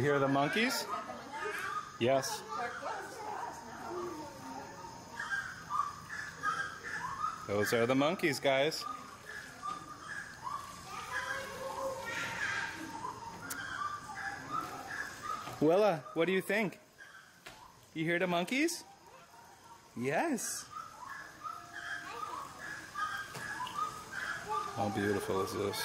You hear the monkeys? Yes. Those are the monkeys, guys. Willa, what do you think? You hear the monkeys? Yes. How beautiful is this?